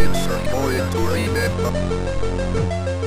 It's a point to remember.